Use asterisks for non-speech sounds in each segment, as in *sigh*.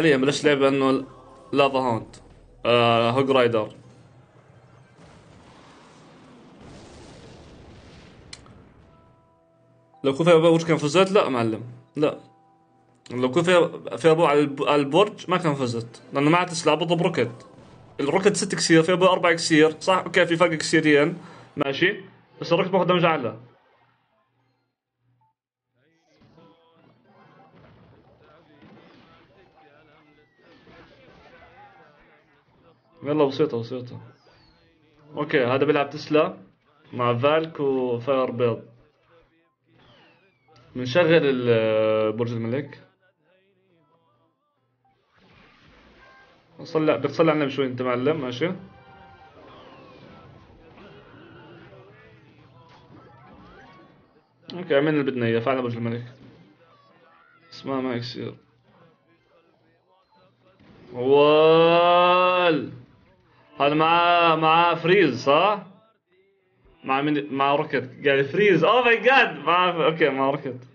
عليها بلاش لعبة إنه Lava Hound آه Hog Rider. لو يكون فيها برج كان فزت؟ لا معلم لا. لو يكون فيها فيها على الب- على البرج ما كان فزت لأنه معها تسلا بضرب rocket ال rocket ست كسير فيها أبو أربع كسير صح؟ okay في فرق كسيرين ماشي؟ بس ال rocket باخذ damage اعلى يلا بسيطة بسيطة. okay هذا بيلعب تسلا مع Valk و fire بيض. بنشغل ال- برج الملك. صلي بدك تصلي النبي شوي أنت معلم ماشي؟ okay عملنا اللي بدنا إياه فعلنا برج الملك. اسمها ما يصير وال! هذا مع مع فريز صح؟ مع من مع روكت قاعد فريز. اوه ماي جاد مع أوكي مع روكت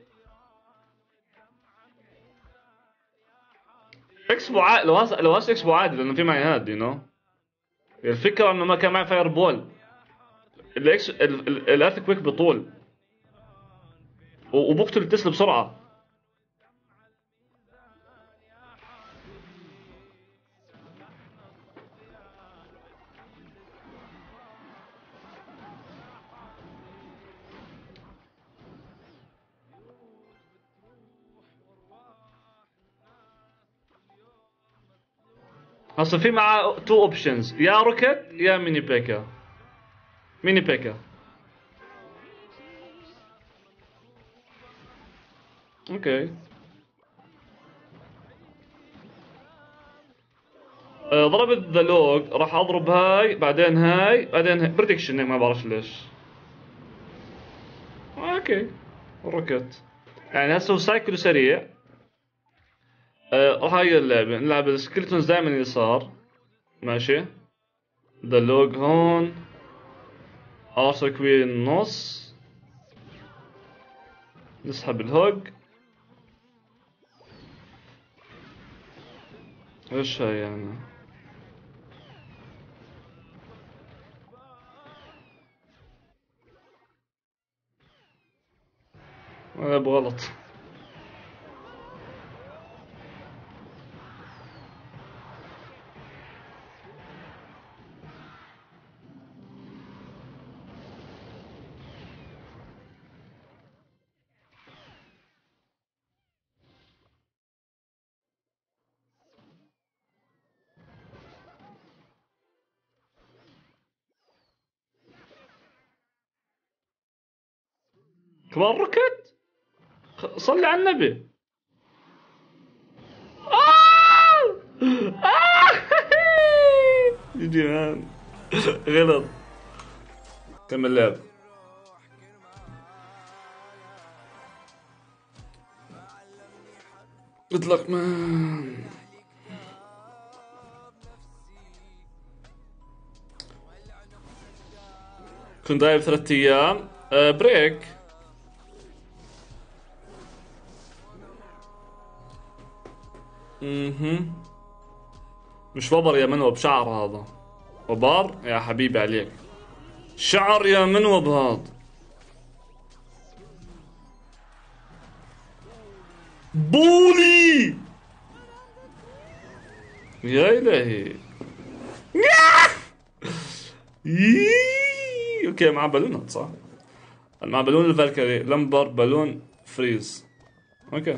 اكسبو عادي لو. لو هس اكسبو عادي لأنه في معي هاد يو نو الفكرة إنه ما كان معي فاير بول الاكس الاث كويك بطول. وبقتل التسلا بسرعة. هسه في معاه two options يا rocket يا Mini Pekka Mini Pekka okay. آه، ضربت the log راح أضرب هاي بعدين هاي بعدين هاي. prediction ما بعرف ليش. okay. rocket يعني هسه هو cycle سريع. آه هاي اللعبة. نلعب ال skeletons دائما يسار ماشي. the log هون Archer Queen نص نسحب الهوج. إيش هاي يعني؟ أنا بغلط كمان صلي على النبي. آه! آه! *laughs* جي مان غلط. كمل لعب. اطلق مان كنت غايب ثلاثة أيام. آه بريك أها مش وبر يا منوب شعر هذا. وبر يا حبيبي عليك. شعر يا منوب هذا بولي! يا إلهي. يي. okay مع بالونات صح مع بالون ال Valkyrie lumber بالون freeze okay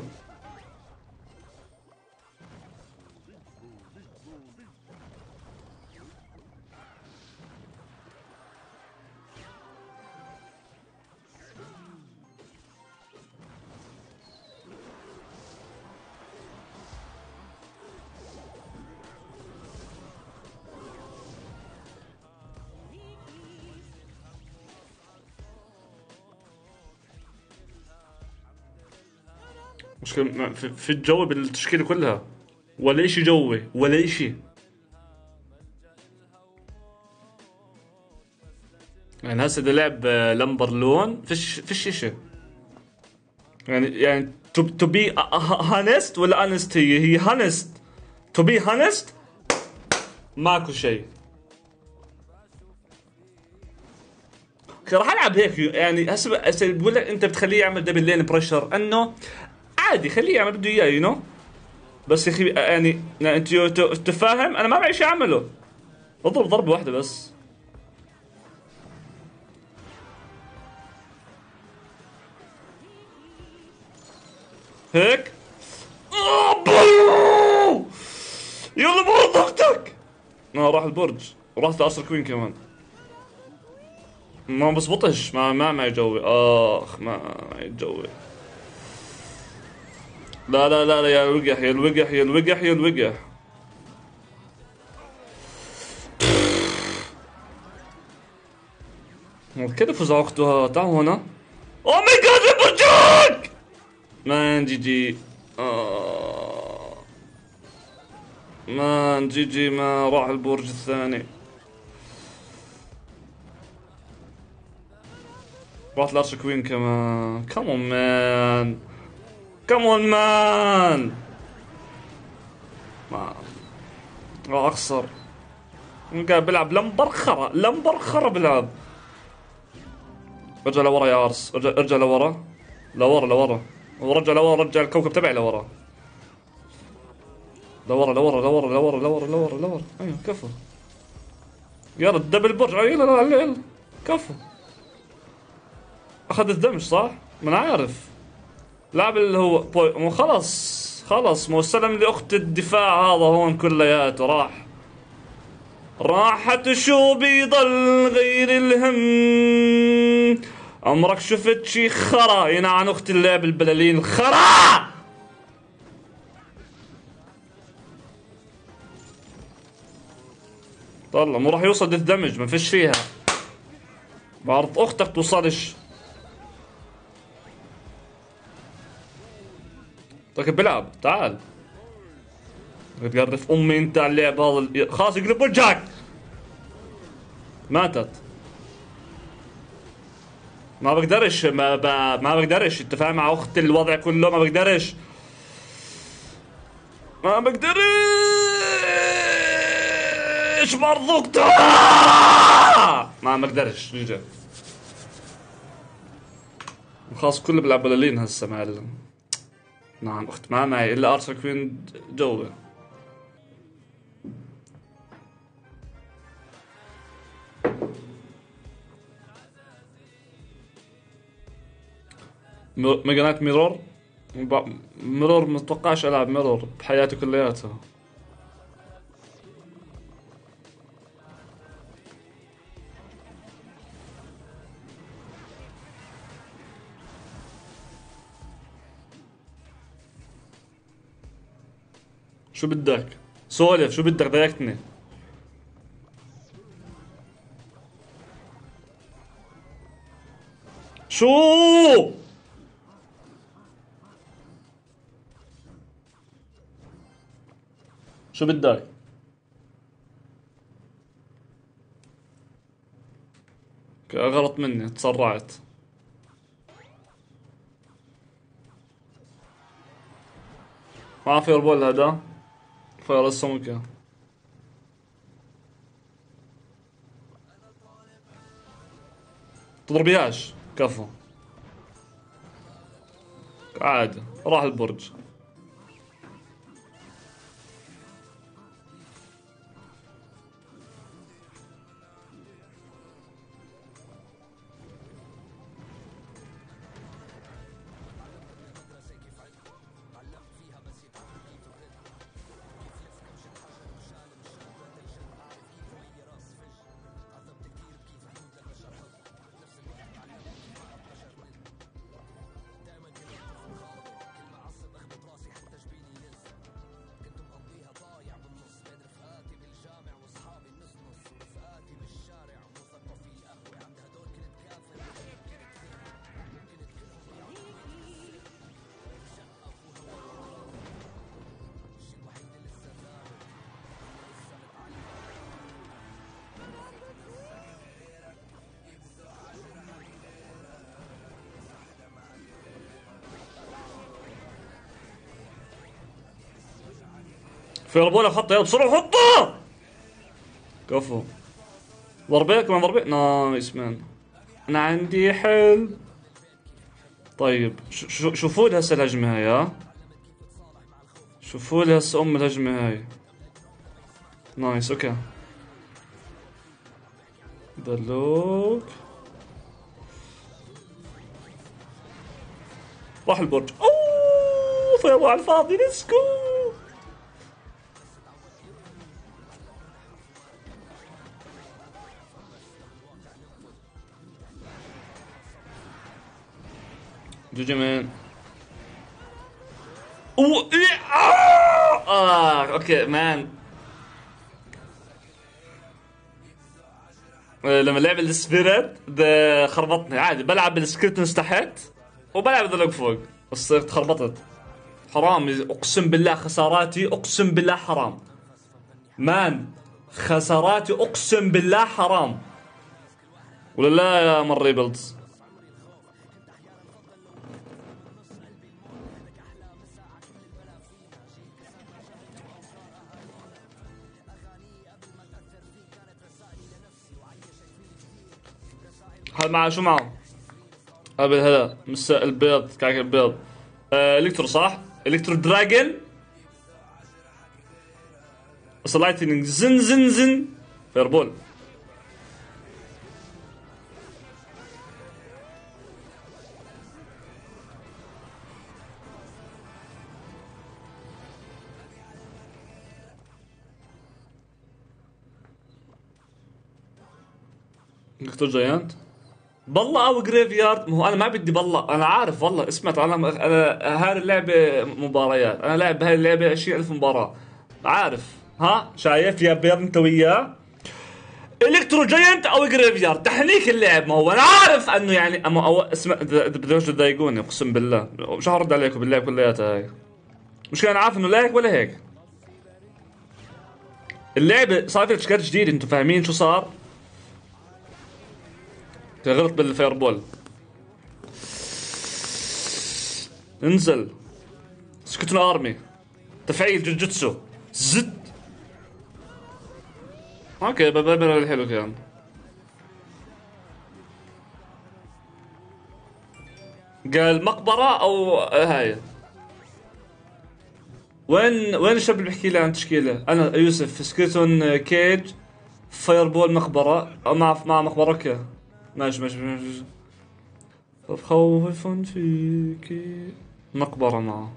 في في الجو بالتشكيلة كلها. ولا إشي جوي ولا إشي. يعني هسه إذا لعب آه، lumber loon فيش فيش إشي. يعني يعني to be honest ولا honest هي هي honest to be honest ماكو شيء. راح ألعب هيك. يعني هسه بقول لك أنت بتخليه يعمل double lane pressure إنه عادي خليه يعمل بده إياه you know بس يا أخي يعني أنت تفاهم؟ أنا ما معي شيء أعمله. أضرب ضربة واحدة بس. هيك؟ يلا برد ضغطك! آه راح البرج. ورحت ل Archer Queen كمان. ما بزبطش ما ما معي جوي آخ ما معي جوي لا لا لا, لا يا الوقح يا الوقح يا الوقح يا الوقح كيف زعقتها تعال هنا. oh my god برجوك man GG. آه. man GG ما راح البرج الثاني. رحت ل Archer Queen كمان. come on man come on man ما راح أخسر. قاعد بلعب lumber خرا lumber خرا بلعب. ارجع لورا يا Archer. ارجع ارجع لورا. لورا لورا. ورجع لورا رجع الكوكب تبعي لورا. لورا لورا لورا لورا لورا لورا لورا. أيوه كفو. يلا الدبل برج. يلا يلا يلا. كفو. اخذ الدمج صح؟ ما أنا عارف. لاعب اللي هو مو خلص خلص مو سلم لأخت الدفاع هذا هون كلياته راح. راحت شو بيضل غير الهم. عمرك شفت شي خرا؟ ينعن أخت اللعب البلالين. خرا! طلع مو راح يوصل للدمج ما فيش فيها. بعرض أختك توصلش. طيب بلعب تعال تقرف امي انت على اللعب هذا خلاص يقلب وجهك ماتت ما بقدرش ما, ب... ما بقدرش انت فاهم مع اخت الوضع كله ما بقدرش ما بقدرش مرضوك ما بقدرش رجع خلاص كله بلعب بلالين هسه معلم نعم أخت ما معي إلا أرثر كوين جوة. ميجانات ميرور. ميرور متوقعش ألعب ميرور بحياتي كلياتها. شو بدك؟ سولف شو بدك ضايقتني شو؟ شو بدك؟ غلط مني تسرعت. ما في ربول هذا سمكة تضربيهاش كفو. عادي راح البرج. fireball ك حطه يلا بسرعة حطه كفو. ضربة كمان ضربة nice man. أنا عندي حل طيب شوفوا لي هسه الهجمة هاي ها؟ شوفوا لي هسه أم الهجمة هاي. nice okay. the log. راح البرج. أوه فيضوا على الفاضي let's go! GG man oh. آه. okay man لما لعب ال spirit خربطني عادي بلعب بالسكريتنس تحت وبلعب ذلك فوق. بس صرت خربطت. حرام أقسم بالله خساراتي أقسم بالله حرام. مان خساراتي أقسم بالله حرام. ولا لا يا مري بيلدز مع شو معه؟ قبل هذا مس البيض كعك البيض. آه إلكترو صح؟ إلكترو دراجون. بس لايتنينج زن زن. زن فيربول Electro Giant. بالله أو Graveyard ما هو أنا ما بدي بالله. أنا عارف والله. اسمعت أنا أنا هاي اللعبة مباريات. أنا لاعب بهاي اللعبة 20000 مباراة. عارف. ها؟ شايف يا بيض أنت وياه؟ Electro Giant أو Graveyard تحنيك اللعب. ما هو أنا عارف أنه يعني أما أو اسمع بدوش تضايقوني أقسم بالله. مش هرد عليكم باللعب كلياتها هاي؟ مش كان عارف إنه لا هيك ولا هيك؟ اللعبة صار فيها اشكال جديد. أنتم فاهمين شو صار؟ غلط بالفيربول انزل. سكتون ارمي تفعيل جوجيتسو زد. أوكي ببرر الحلو كان قال مقبرة أو هاي. وين وين الشاب اللي بيحكي لي عن تشكيلة؟ أنا يوسف Skeleton King Fireball مقبرة. مع مع مقبرة okay. ماشي ماشي ماشي خوف فيك. مقبرة معه.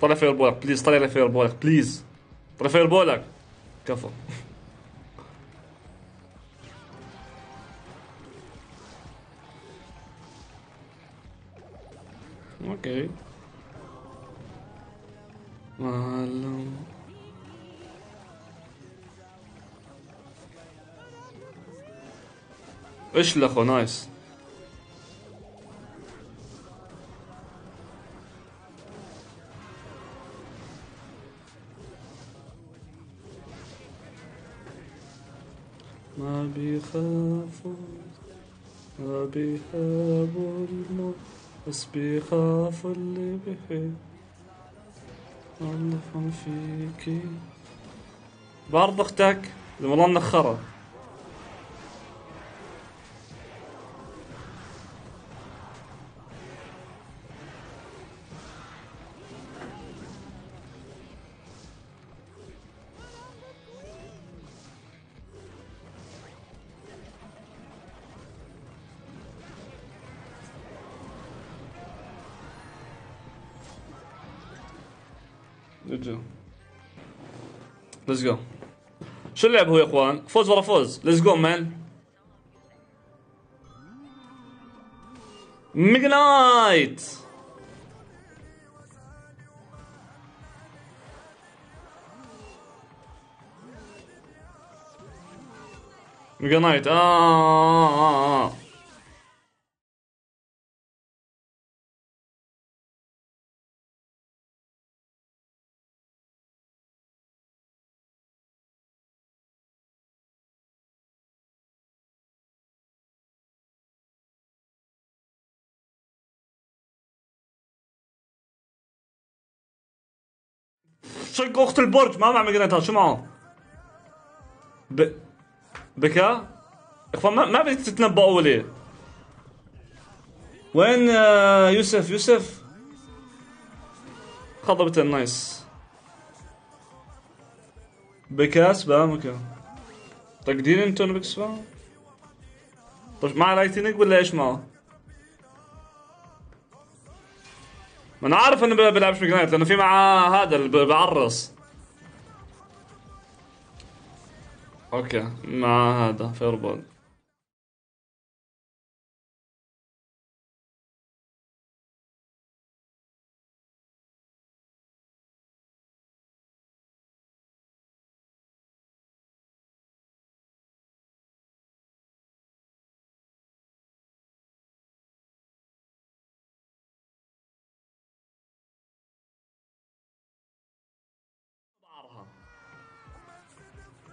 طلع Fireball ك. please طلع Fireball ك. please. طلع Fireball ك. كفو. *laughs* أوكي. معلم إيش الاخو نايس. ما بيخافوا ما بيهابوا الموت بس بيخافوا اللي بيحب. عرفهم فيكي. برضه أختك والله منخره let's go شو اللعب هو يا إخوان؟ فوز ورا فوز. let's go man Mega Knight Mega Knight آه, آه, آه, آه. شق اخت البرج ما مع ماجنيتات شو معه؟ ب... بكا؟ إخوان ما ما بدك تتنبؤوا لي وين آه، يوسف يوسف؟ خضبت النايس بكاس بقى مكان تقدير انتون بكسبا طيب مع لايتنينج ولا إيش معه؟ ما أنا عارف إنه بيلعبش Mega Knight لأنه في معاه هذا اللي بعرص okay مع هذا Fireball.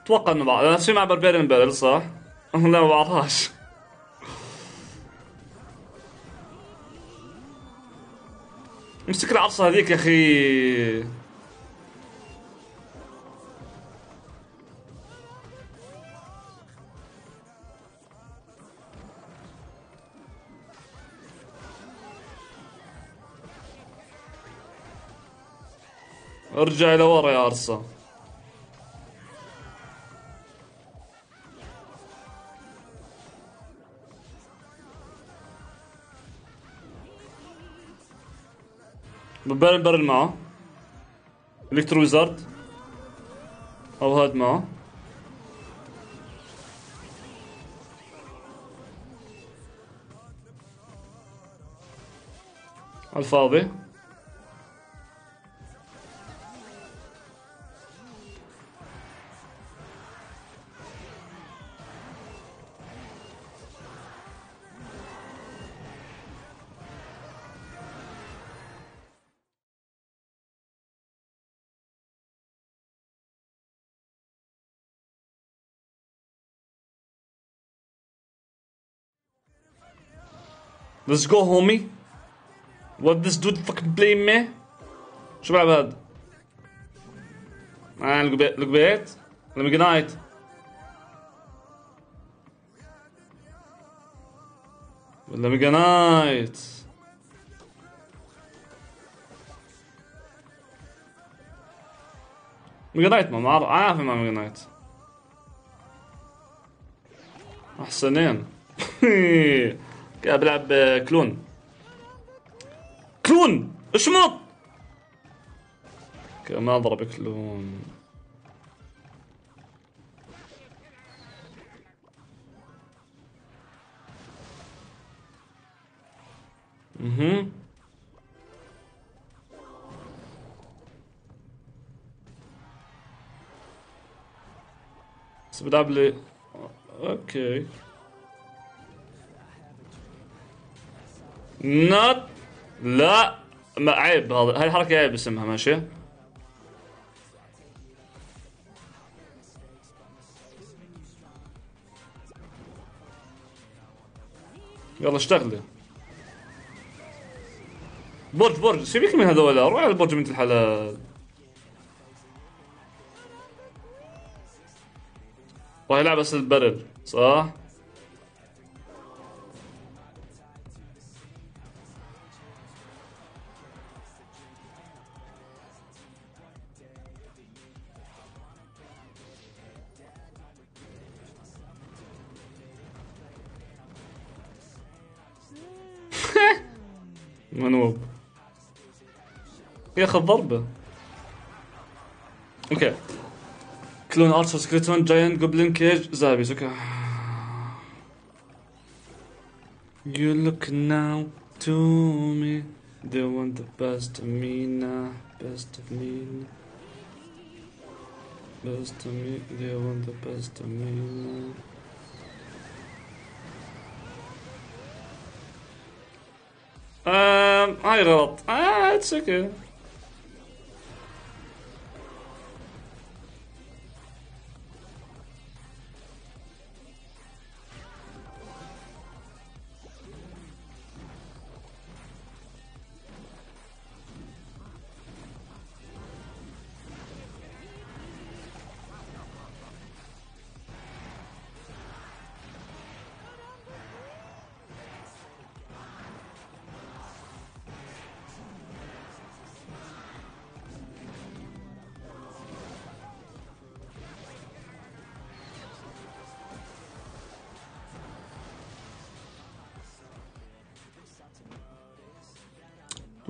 أتوقع إنه بعض. نفس مع بربيرين بيرل صح؟ *laughs* لا ما بعرفهاش. مسك العصا هذيك يا أخي؟ ارجع لورا يا ارصه ببرن برن معه. الكترو ويزارد أو هاد معه. الفاضي. Let's go homie. What this dude fucking play me شو بلعب هاد؟ آه القبيت القبيت ولا Mega Knight Mega Knight ما عارف ما Mega Knight احسنين بلعب كلون. كلون! اشمط! ما ضرب كلون. أها بس بلعب لي okay. not لا ما عيب هذا. هاي الحركة عيب اسمها ماشي؟ يلا اشتغلي. برج برج سيبك من هذول روح على البرج بنت الحلال. راح يلعب بس البرل صح؟ ياخذ ضربة اوكي كلون ارشر سكريتون جاينت جوبلين كيج زابيز اوكي You look now to me They want the best of me now Best of me Best of me They want the best of me now آم هاي غلط آه اتس اوكي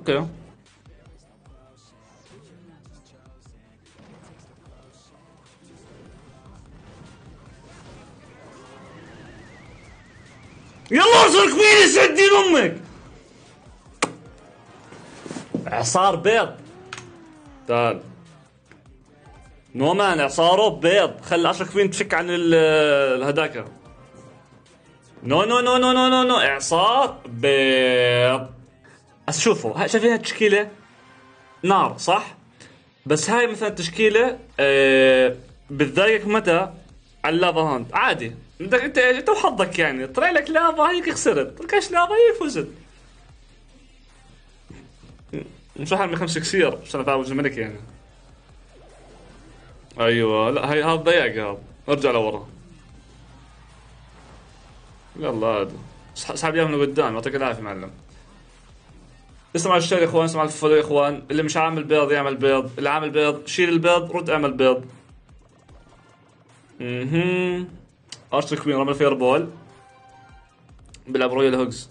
أوكي. يلا ارسل كبير سدين أمك. اعصار بيض. تعال نومان اعصاره بيض. خلي اشرك فين تفك عن no no no no no no no اعصار بيض. هسه شوفوا شايفين التشكيله نار صح؟ بس هاي مثلا تشكيله آه بتضايقك متى؟ على ال Lava Hound عادي. انت انت انت وحظك يعني. طلع لك لافا هيك خسرت. طلعش لافا هيك فزت. مش من خمس كسير عشان افاوز الملك يعني. أيوه. لا هي هذا ضيق هذا. ارجع لورا. يلا عاد اسحب اياه من قدام. يعطيك العافية معلم. اسمع ال share يا اخوان اسمع ال follow يا إخوان. اللي مش عامل بيض يعمل بيض اللي عامل بيض شيل البيض رد اعمل بيض. أها. ارسل Queen رمى Fireball. بيلعب Royal Hogs.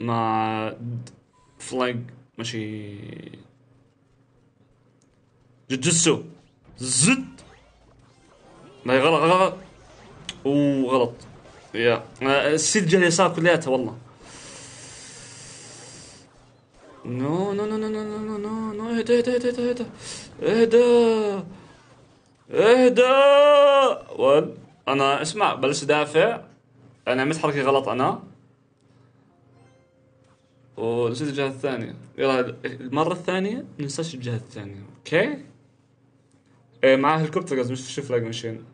مع فلانك ماشي جوجوتسو زد. لا غلط غلط. أوه غلط. يا. السيد جهه اليسار كلياتها والله. no no no no no no no no اهدى اهدى اهدى اهدى اهدى اهدى ول أنا اسمع بلش دافع. أنا عملت حركة غلط أنا. ونسيت الجهة الثانية. يلا المرة الثانية ننساش الجهة الثانية okay؟ إيه معاه هليكوبتر قصدي مش شوف لاج ماشين.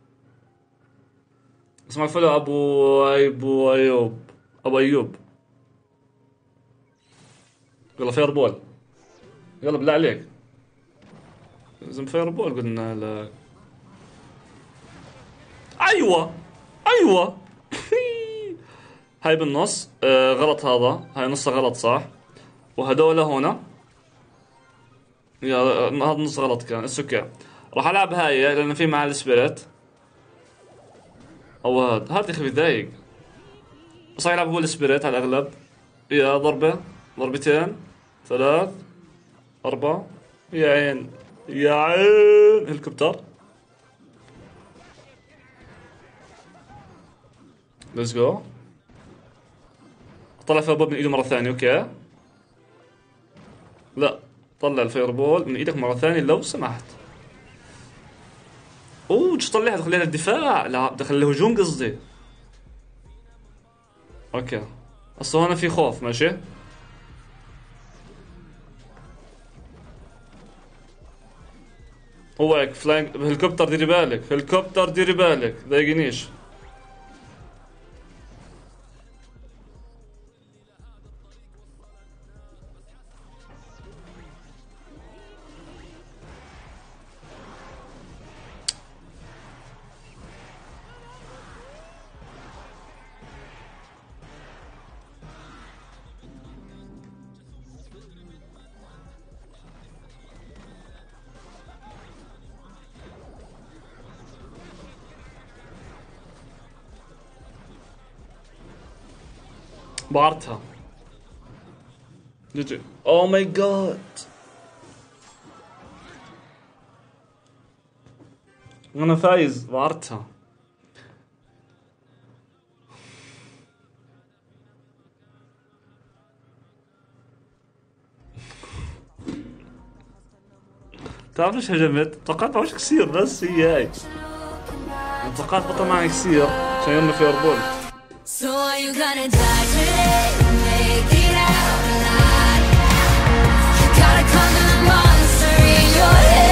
اسمع follow ابو أبو أيوب أبو أيوب. يلا Fireball يلا بالله عليك. لازم Fireball قلنا لك أيوه أيوه. *laughs* هاي بالنص آه غلط هذا. هاي نصها غلط صح؟ وهدول هنا. يا هذا نص غلط كان. it's okay راح ألعب هاي لأن في معها ال Spirit أو هذا. هذا يا أخي بيضايق. بس يلعب هو ال Spirit على الأغلب. يا ضربة. ضربتين. ثلاث أربعة يا عين يا عين. هليكوبتر. let's go طلع فيربول من إيده مرة ثانية okay. لا طلع الفيربول من إيدك مرة ثانية لو سمحت. أوه إيش طلعها؟ خليها للدفاع. لا دخل الهجوم قصدي. okay. أصلا هنا في خوف ماشي. هو هيك فلانك هليكوبتر ديري بالك هليكوبتر ديري بالك ضايقنيش بعرتها جي oh my god أنا فايز. بعرتها تعرف ليش هجمت؟ توقعت معوش كثير بس هي هاي توقعت بطل معي كثير عشان you gonna die today? Make it out alive. You gotta conquer the monster in your head.